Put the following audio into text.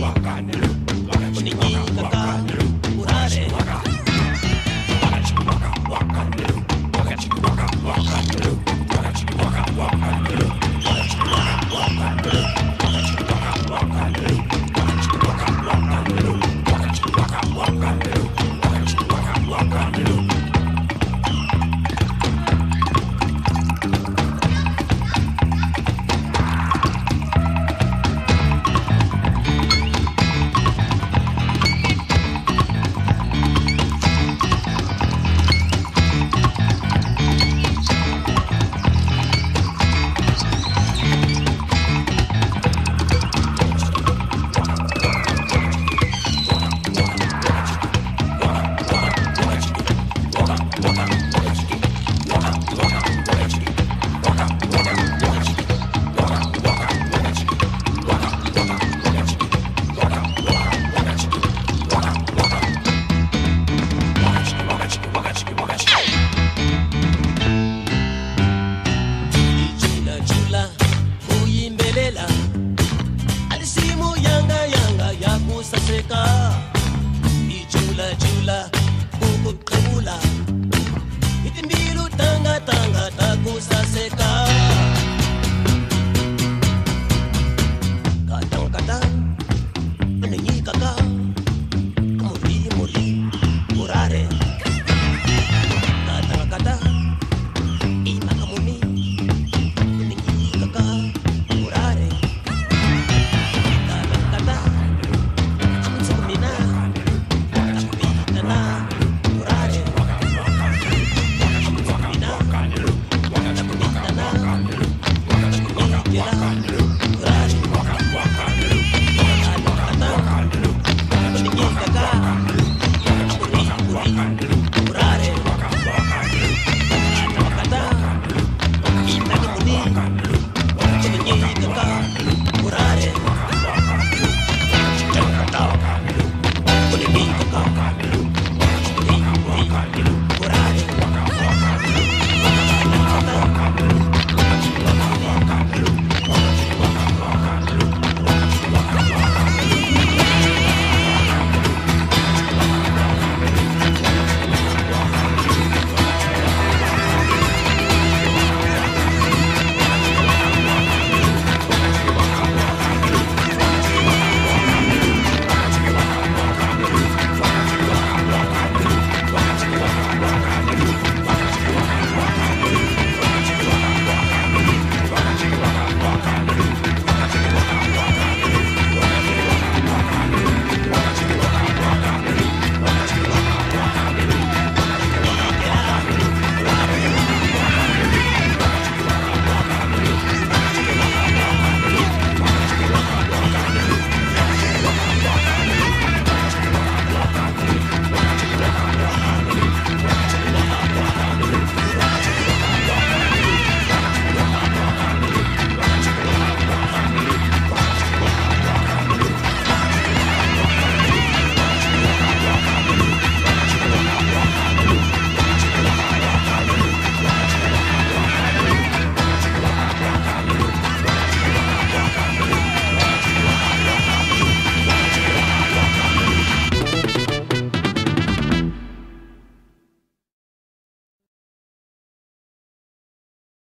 Bacanero. Welcome to ukwenzeka ijula jula ukuqhula itimbili utanga tanga takusaseka katang katang aniyikaka